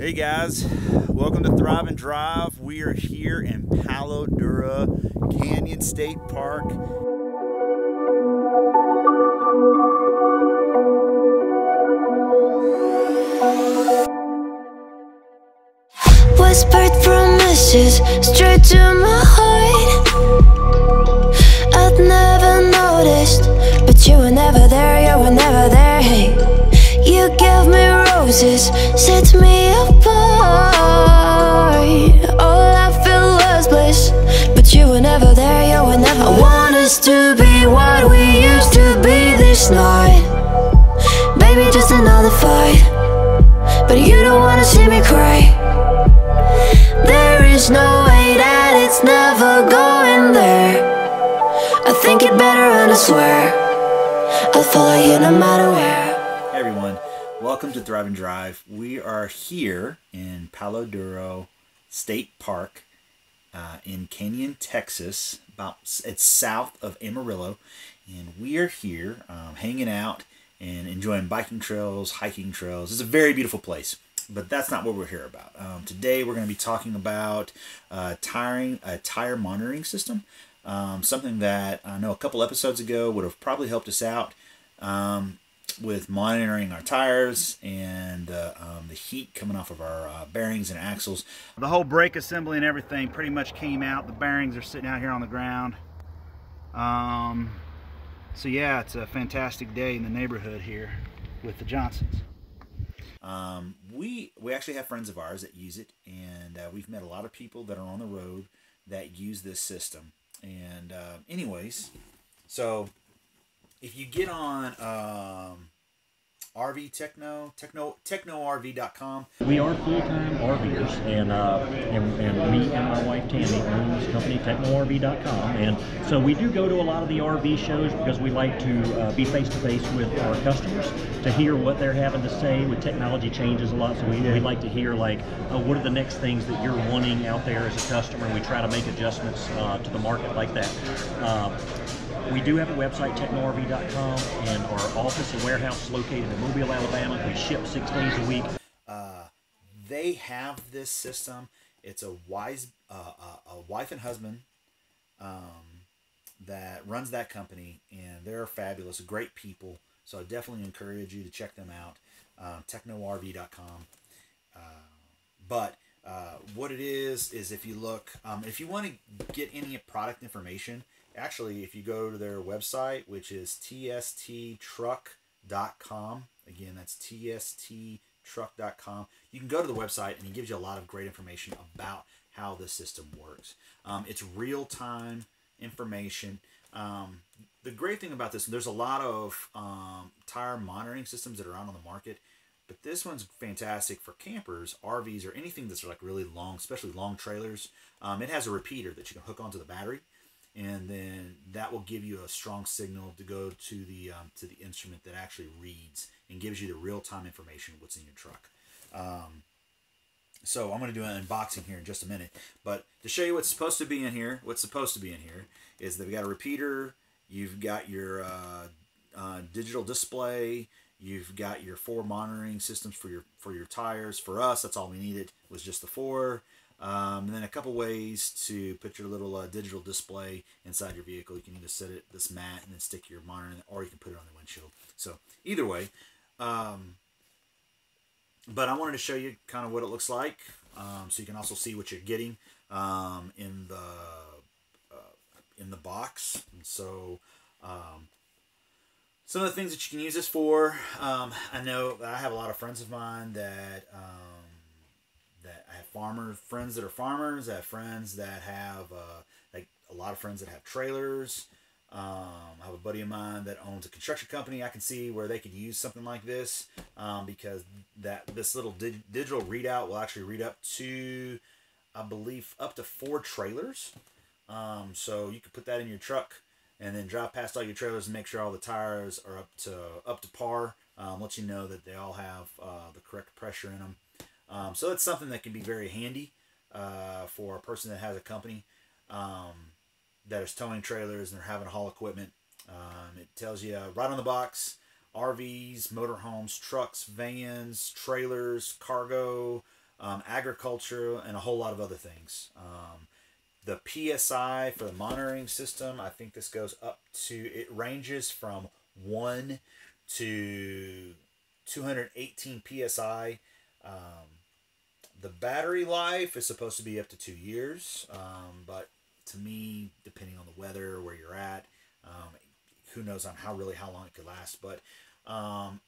Hey guys, welcome to Thrive and Drive. We are here in Palo Duro Canyon State Park. Whispered promises straight to my heart. I'd never noticed, but you were never there, you were never there. Hey, you gave me roses, set me apart. All I feel was bliss, but you were never there, you were never. I want us to be what we used to be this night. Baby, just another fight. But you don't wanna see me cry. There is no way that it's never going there. I think it better and I swear I'll follow you no matter where. Hey everyone, welcome to Thrive and Drive. We are here in Palo Duro State Park uh, in Canyon, Texas. About it's south of Amarillo, and we are here um, hanging out and enjoying biking trails, hiking trails. It's a very beautiful place. But that's not what we're here about. Um, today we're going to be talking about uh, tiring a tire monitoring system. Um, something that I know a couple episodes ago would have probably helped us out um, with monitoring our tires and uh, um, the heat coming off of our uh, bearings and axles. The whole brake assembly and everything pretty much came out. The bearings are sitting out here on the ground. Um, so yeah, it's a fantastic day in the neighborhood here with the Johnsons. Um, we we actually have friends of ours that use it, and uh, we've met a lot of people that are on the road that use this system. And uh, anyways, so if you get on um, RV Techno, Techno TechnoRV.com, We are full-time RVers, and, uh, and and me and my wife Tammy own this company, TechnoRV.com, and so we do go to a lot of the RV shows because we like to uh, be face-to-face with our customers to hear what they're having to say. With technology changes a lot, so we, we like to hear like uh, what are the next things that you're wanting out there as a customer, and we try to make adjustments uh, to the market like that. We do have a website, technorv.com, and our office and warehouse is located in Mobile, Alabama. We ship six days a week. uh, they have this system. It's a wise uh, uh, a wife and husband um, that runs that company, and they're fabulous, great people. So I definitely encourage you to check them out. Um, technorv.com. Uh, but uh, what it is is if you look, um, if you want to get any product information, actually, if you go to their website, which is tsttruck.com, again, that's tsttruck.com, you can go to the website and it gives you a lot of great information about how this system works. Um, it's real time information. Um, the great thing about this, there's a lot of um, tire monitoring systems that are out on the market, but this one's fantastic for campers, RVs, or anything that's like really long, especially long trailers. Um, it has a repeater that you can hook onto the battery, and then that will give you a strong signal to go to the um, to the instrument that actually reads and gives you the real time information what's in your truck. Um, so I'm going to do an unboxing here in just a minute. But to show you what's supposed to be in here, what's supposed to be in here is that we got a repeater. You've got your uh, uh, digital display. You've got your four monitoring systems for your for your tires. For us, that's all we needed was just the four. Um, and then a couple ways to put your little uh, digital display inside your vehicle. You can either set it this mat and then stick your monitor, in or you can put it on the windshield. So either way, um, but I wanted to show you kind of what it looks like, um, so you can also see what you're getting um, in the uh, in the box. And so um, some of the things that you can use this for, um, I know I have a lot of friends of mine that that I have farmer friends that are farmers. I have friends that have uh, like a lot of friends that have trailers. Um, I have a buddy of mine that owns a construction company. I can see where they could use something like this um, because that this little dig- digital readout will actually read up to, I believe, up to four trailers. Um, so you could put that in your truck and then drive past all your trailers and make sure all the tires are up to up to par. Um, let you know that they all have uh, the correct pressure in them. Um, so it's something that can be very handy uh, for a person that has a company. Um, that is towing trailers and they're having haul equipment. Um, it tells you uh, right on the box RVs, motorhomes, trucks, vans, trailers, cargo, um, agriculture, and a whole lot of other things. Um, the PSI for the monitoring system, I think this goes up to, it ranges from 1 to 218 PSI. Um, the battery life is supposed to be up to two years, um, but to me, depending on the weather, where you're at, um, who knows on how really how long it could last. But um,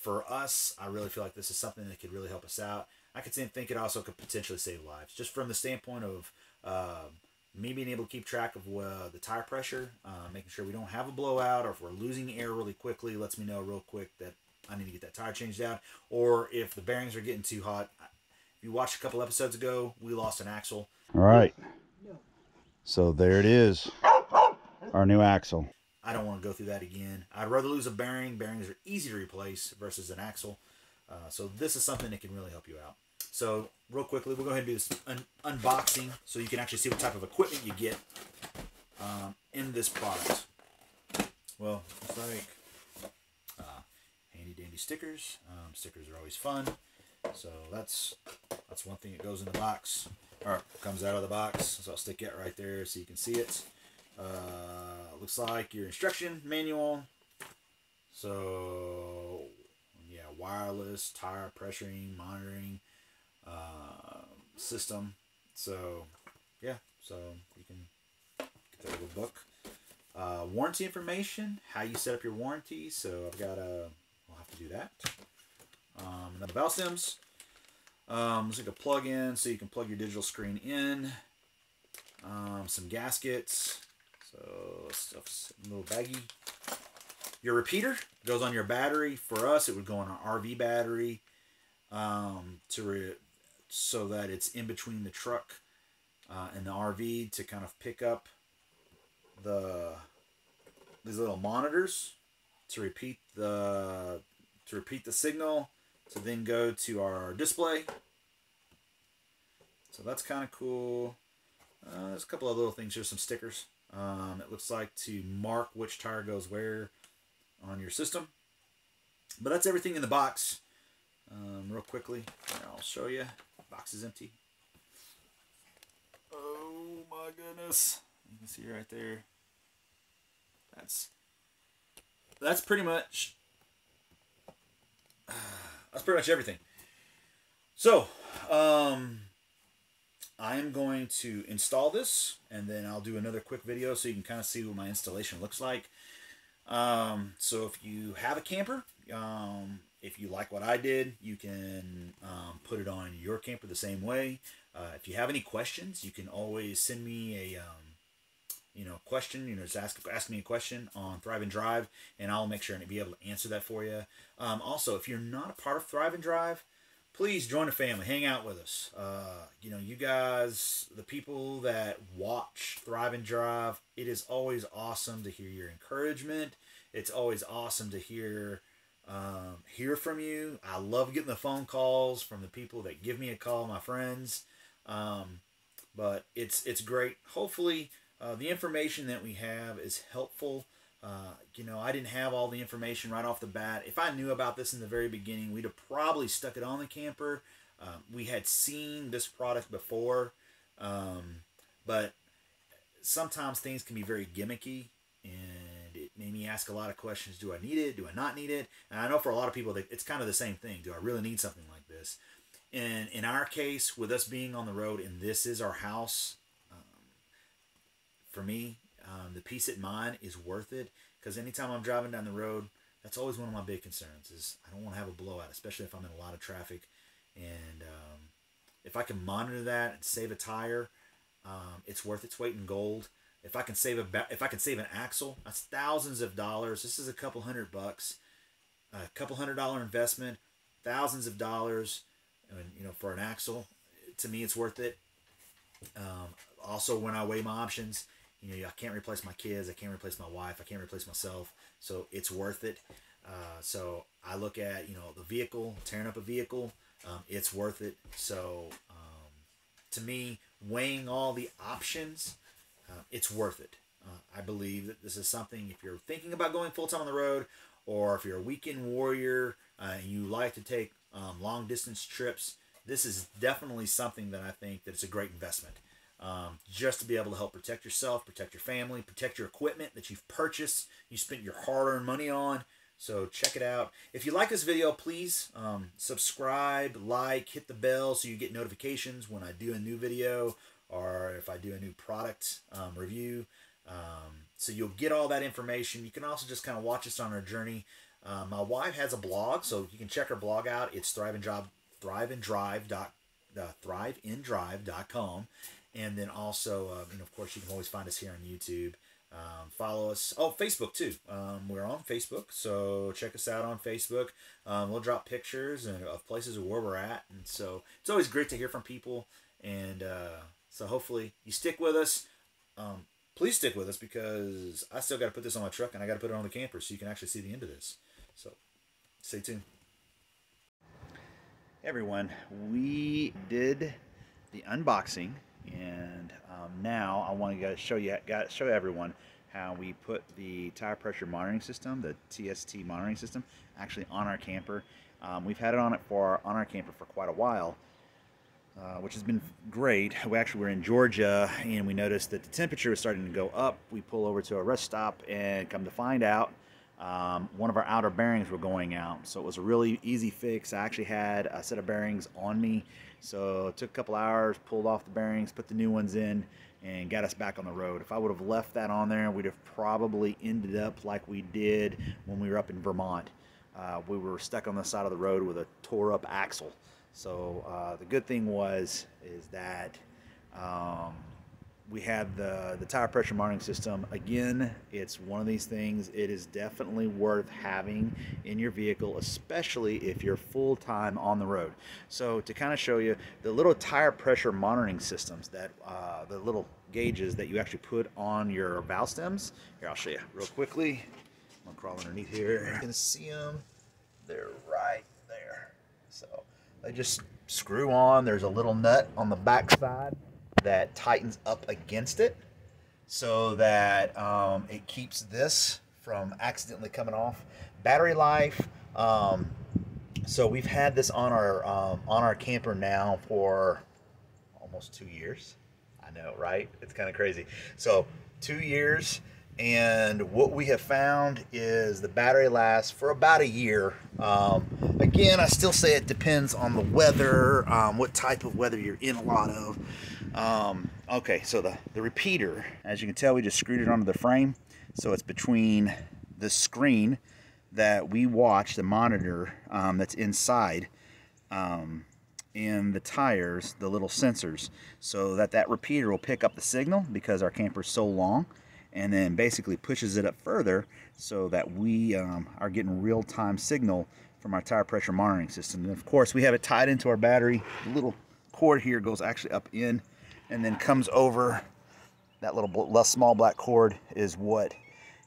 for us, I really feel like this is something that could really help us out. I could think it also could potentially save lives, just from the standpoint of uh, me being able to keep track of uh, the tire pressure, uh, making sure we don't have a blowout, or if we're losing air really quickly, lets me know real quick that I need to get that tire changed out, or if the bearings are getting too hot. You watched a couple episodes ago, we lost an axle. All right. So there it is, our new axle. I don't want to go through that again. I'd rather lose a bearing. Bearings are easy to replace versus an axle. Uh, so this is something that can really help you out. So real quickly, we'll go ahead and do this un unboxing so you can actually see what type of equipment you get um, in this product. Well, it's like uh, handy dandy stickers. Um, stickers are always fun. So that's that's one thing that goes in the box or comes out of the box. So I'll stick it right there so you can see it. Uh, looks like your instruction manual. So yeah, wireless tire pressuring monitoring uh, system. So yeah, so you can get that little book. Uh, warranty information, how you set up your warranty. So I've got a, I'll have to do that. Um, another valve stems. Um, there's like a plug-in so you can plug your digital screen in. Um, some gaskets. So stuff's a little baggy. Your repeater goes on your battery. For us, it would go on an RV battery um, to so that it's in between the truck uh, and the RV to kind of pick up the these little monitors to repeat the to repeat the signal to then go to our display. So that's kind of cool. Uh, there's a couple of little things. Here's some stickers. Um, it looks like to mark which tire goes where on your system. But that's everything in the box. Um, real quickly, I'll show you. Box is empty. Oh my goodness! You can see right there. That's that's pretty much that's pretty much everything. So, um, I am going to install this, and then I'll do another quick video so you can kind of see what my installation looks like. Um, so if you have a camper, um, if you like what I did, you can um, put it on your camper the same way. Uh, if you have any questions, you can always send me a um, you know question. You know, just ask ask me a question on Thrive and Drive, and I'll make sure and be able to answer that for you. Um, also, if you're not a part of Thrive and Drive, please join the family. Hang out with us. Uh, you know, you guys, the people that watch Thrive and Drive, it is always awesome to hear your encouragement. It's always awesome to hear um, hear from you. I love getting the phone calls from the people that give me a call, my friends. Um, but it's it's great. Hopefully, uh, the information that we have is helpful. Uh, you know, I didn't have all the information right off the bat. If I knew about this in the very beginning, we'd have probably stuck it on the camper. Um, we had seen this product before, um, but sometimes things can be very gimmicky and it made me ask a lot of questions. Do I need it? Do I not need it? And I know for a lot of people, it's kind of the same thing. Do I really need something like this? And in our case, with us being on the road and this is our house, for me, um, the peace of mind is worth it because anytime I'm driving down the road, that's always one of my big concerns is I don't want to have a blowout, especially if I'm in a lot of traffic. And um, if I can monitor that and save a tire, um, it's worth its weight in gold. If I can save a if I can save an axle, that's thousands of dollars. This is a couple hundred bucks, a couple hundred dollar investment, thousands of dollars, and you know for an axle, to me it's worth it. Um, also, when I weigh my options, you know I can't replace my kids, I can't replace my wife, I can't replace myself, so it's worth it. Uh, so I look at you know the vehicle, tearing up a vehicle, um, it's worth it. So um, to me, weighing all the options uh, it's worth it. Uh, I believe that this is something, if you're thinking about going full time on the road, or if you're a weekend warrior uh, and you like to take um, long distance trips, this is definitely something that I think that it's a great investment. Um, just to be able to help protect yourself, protect your family, protect your equipment that you've purchased, you spent your hard-earned money on. So check it out. If you like this video, please um, subscribe, like, hit the bell so you get notifications when I do a new video or if I do a new product um, review. Um, so you'll get all that information. You can also just kind of watch us on our journey. Uh, my wife has a blog, so you can check her blog out. It's Thrive Thrive uh. And then also, uh, and of course, you can always find us here on YouTube. Um, follow us. Oh, Facebook too. Um, we're on Facebook, so check us out on Facebook. Um, we'll drop pictures and of places where we're at, and so it's always great to hear from people. And uh, so hopefully you stick with us. Um, please stick with us because I still got to put this on my truck and I got to put it on the camper so you can actually see the end of this. So stay tuned. Hey everyone, we did the unboxing and um, now I want to show you, show everyone how we put the tire pressure monitoring system, the TST monitoring system, actually on our camper. Um, we've had it on it for on our camper for quite a while, uh, which has been great. We actually were in Georgia and we noticed that the temperature was starting to go up. We pull over to a rest stop and come to find out um, one of our outer bearings were going out. So it was a really easy fix. I actually had a set of bearings on me. So it took a couple hours, pulled off the bearings, put the new ones in, and got us back on the road. If I would have left that on there, we'd have probably ended up like we did when we were up in Vermont. Uh, we were stuck on the side of the road with a tore up axle. So uh, the good thing was is that um, we had the, the tire pressure monitoring system. Again, it's one of these things, it is definitely worth having in your vehicle, especially if you're full time on the road. So, to kind of show you the little tire pressure monitoring systems that uh, the little gauges that you actually put on your valve stems. Here, I'll show you real quickly. I'm gonna crawl underneath here. You can see them, they're right there. So, they just screw on. There's a little nut on the back side that tightens up against it so that um, it keeps this from accidentally coming off. Battery life. Um, so we've had this on our um, on our camper now for almost two years. I know, right? It's kind of crazy. So two years. And what we have found is the battery lasts for about a year. Um, again, I still say it depends on the weather, um, what type of weather you're in a lot of. Um, okay, so the, the repeater, as you can tell, we just screwed it onto the frame. So it's between the screen that we watch, the monitor um, that's inside, um, and the tires, the little sensors, so that that repeater will pick up the signal because our camper is so long, and then basically pushes it up further so that we um, are getting real-time signal from our tire pressure monitoring system. And of course, we have it tied into our battery. The little cord here goes actually up in and then comes over. That little less small black cord is what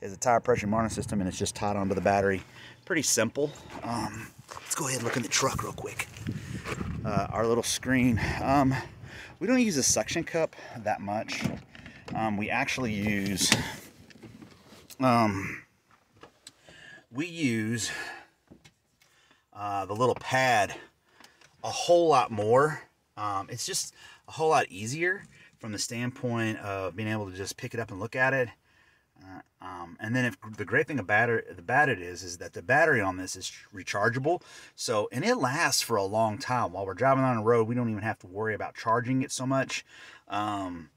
is a tire pressure monitoring system and it's just tied onto the battery. Pretty simple. Um, let's go ahead and look in the truck real quick. Uh, our little screen. Um, we don't use a suction cup that much. Um, we actually use um, we use uh, the little pad a whole lot more. Um, it's just a whole lot easier from the standpoint of being able to just pick it up and look at it. Uh, um, and then if the great thing about it, about it is, is that the battery on this is rechargeable. So, and it lasts for a long time. While we're driving on the road, we don't even have to worry about charging it so much. Um,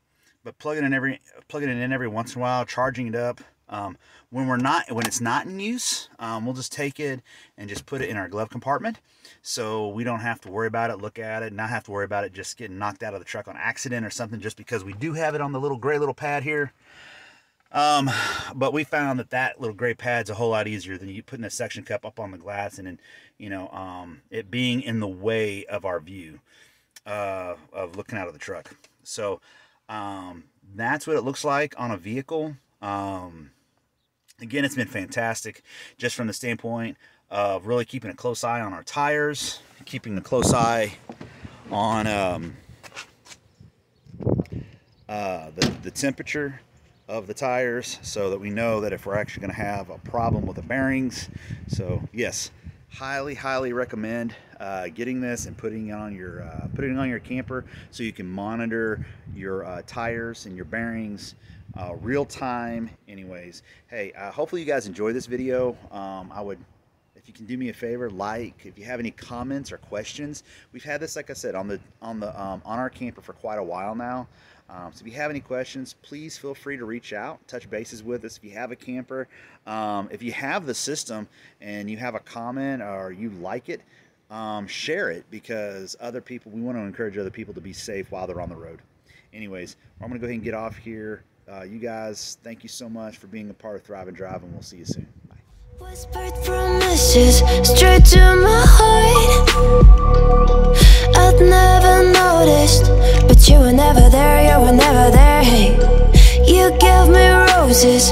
but plugging in every, plugging it in every once in a while, charging it up, um, when we're not, when it's not in use, um, we'll just take it and just put it in our glove compartment, so we don't have to worry about it, look at it, not have to worry about it just getting knocked out of the truck on accident or something, just because we do have it on the little gray little pad here. Um, but we found that that little gray pad's a whole lot easier than you putting a suction cup up on the glass and then, you know, um, it being in the way of our view uh, of looking out of the truck. So um, that's what it looks like on a vehicle. Um, Again, it's been fantastic just from the standpoint of really keeping a close eye on our tires, keeping a close eye on um, uh, the, the temperature of the tires so that we know that if we're actually going to have a problem with the bearings. So yes, highly, highly recommend. uh, getting this and putting it on your uh, putting it on your camper so you can monitor your uh, tires and your bearings uh, real time. Anyways, hey, uh, hopefully you guys enjoy this video. Um, I would if you can do me a favor like if you have any comments or questions. We've had this like i said on the on the um, on our camper for quite a while now. Um, so if you have any questions please feel free to reach out touch bases with us if you have a camper. Um, if you have the system and you have a comment or you like it um, share it because other people we want to encourage other people to be safe while they're on the road. Anyways i'm gonna go ahead and get off here uh, you guys thank you so much for being a part of thrive and drive and we'll see you soon bye Whispered promises straight to my heart. I'd never noticed, but you were never there, you were never there. Hey, you gave me roses.